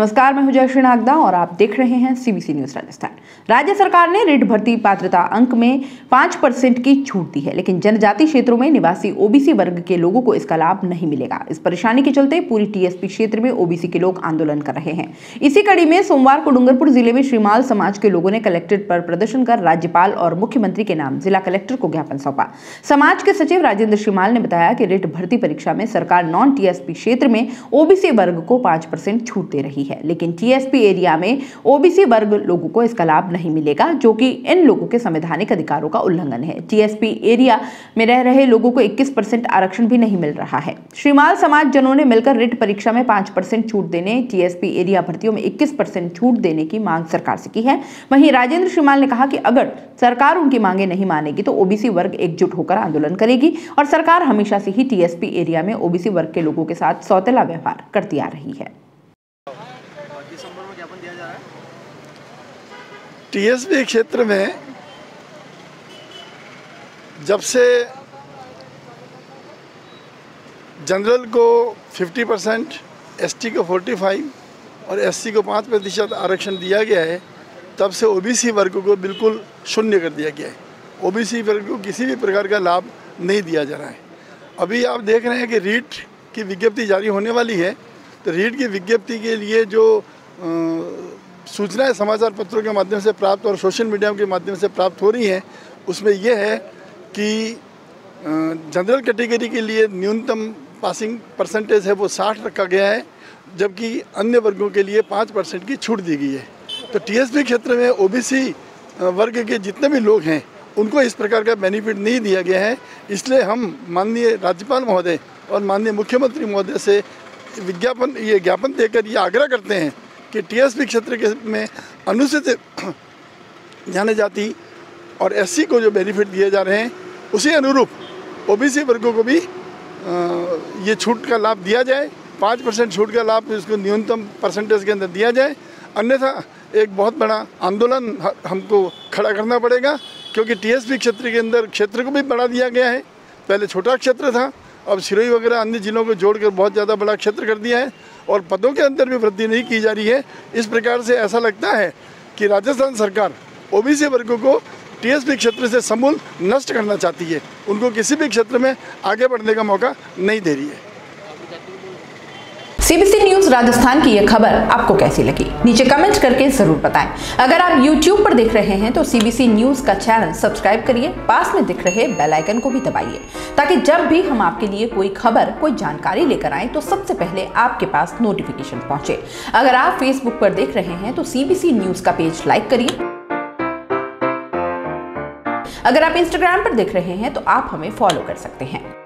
नमस्कार, मैं हूँ जयश्री नागदा और आप देख रहे हैं सीबीसी न्यूज़ राजस्थान राज्य सरकार ने रिट भर्ती पात्रता अंक में पाँच परसेंट की छूट दी है, लेकिन जनजाति क्षेत्रों में निवासी ओबीसी वर्ग के लोगों को इसका लाभ नहीं मिलेगा। इस परेशानी के चलते पूरी टीएसपी क्षेत्र में ओबीसी के लोग आंदोलन कर रहे हैं। इसी कड़ी में सोमवार को डूंगरपुर ज़िले में श्रीमाल समाज के लोगों ने कलेक्ट्रेट पर प्रदर्शन कर राज्यपाल और मुख्यमंत्री के नाम जिला कलेक्टर को ज्ञापन सौंपा। समाज के सचिव राजेंद्र श्रीमाल ने बताया कि रिट भर्ती परीक्षा में सरकार नॉन टीएसपी क्षेत्र में ओबीसी वर्ग को पाँच छूट दे रही रही है। लेकिन टीएसपी एरिया में ओबीसी वर्ग लोगों को इसका लाभ नहीं मिलेगा, जो कि इन लोगों के संवैधानिक अधिकारों का उल्लंघन है। टीएसपी एरिया में रह रहे लोगों को 21 परसेंट आरक्षण भी नहीं मिल रहा है। श्रीमाल समाज जनों ने मिलकर रिट परीक्षा में पाँच परसेंट छूट देने टीएसपी एरिया भर्तियों में इक्कीस परसेंट छूट देने की मांग सरकार से की है। वहीं राजेंद्र श्रीमाल ने कहा कि अगर सरकार उनकी मांगे नहीं मानेगी तो ओबीसी वर्ग एकजुट होकर आंदोलन करेगी और सरकार हमेशा से ही टीएसपी एरिया में ओबीसी वर्ग के लोगों के साथ सौतेला व्यवहार करती आ रही है। टीएसबी क्षेत्र में जब से जनरल को 50 परसेंट, एसटी को 45 और एससी को 5 प्रतिशत आरक्षण दिया गया है, तब से ओबीसी वर्ग को बिल्कुल शून्य कर दिया गया है। ओबीसी वर्ग को किसी भी प्रकार का लाभ नहीं दिया जा रहा है। अभी आप देख रहे हैं कि रीट की विज्ञप्ति जारी होने वाली है। तो रीट की विज्ञप्ति के लिए जो सूचनाएँ समाचार पत्रों के माध्यम से प्राप्त और सोशल मीडिया के माध्यम से प्राप्त हो रही हैं, उसमें यह है कि जनरल कैटेगरी के लिए न्यूनतम पासिंग परसेंटेज है वो साठ रखा गया है, जबकि अन्य वर्गों के लिए पाँच परसेंट की छूट दी गई है। तो टीएसपी क्षेत्र में ओबीसी वर्ग के जितने भी लोग हैं, उनको इस प्रकार का बेनिफिट नहीं दिया गया है। इसलिए हम माननीय राज्यपाल महोदय और माननीय मुख्यमंत्री महोदय से विज्ञापन, ये ज्ञापन देकर ये आग्रह करते हैं कि टीएसपी क्षेत्र के में अनुसूचित जाने जाति और एससी को जो बेनिफिट दिए जा रहे हैं, उसी अनुरूप ओबीसी वर्गों को भी ये छूट का लाभ दिया जाए। पाँच परसेंट छूट का लाभ इसको न्यूनतम परसेंटेज के अंदर दिया जाए। अन्यथा एक बहुत बड़ा आंदोलन हमको खड़ा करना पड़ेगा, क्योंकि टीएसपी क्षेत्र के अंदर क्षेत्र को भी बढ़ा दिया गया है। पहले छोटा क्षेत्र था अब सिरोही वगैरह अन्य जिलों को जोड़कर बहुत ज़्यादा बड़ा क्षेत्र कर दिया है और पदों के अंदर भी वृद्धि नहीं की जा रही है। इस प्रकार से ऐसा लगता है कि राजस्थान सरकार ओबीसी वर्गों को टीएसपी क्षेत्र से समूल नष्ट करना चाहती है। उनको किसी भी क्षेत्र में आगे बढ़ने का मौका नहीं दे रही है। सीबीसी न्यूज़ राजस्थान की यह खबर आपको कैसी लगी? नीचे कमेंट करके ज़रूर बताएँ। अगर आप YouTube पर देख रहे हैं तो सीबीसी न्यूज़ का चैनल सब्सक्राइब करिए, पास में दिख रहे बेल आइकन को भी दबाइए, ताकि जब भी हम आपके लिए कोई खबर, कोई जानकारी लेकर आए तो सबसे पहले आपके पास नोटिफिकेशन पहुँचे। अगर आप फेसबुक पर देख रहे हैं तो सीबीसी न्यूज़ का पेज लाइक करिए। अगर आप इंस्टाग्राम पर देख रहे हैं तो आप हमें फॉलो कर सकते हैं।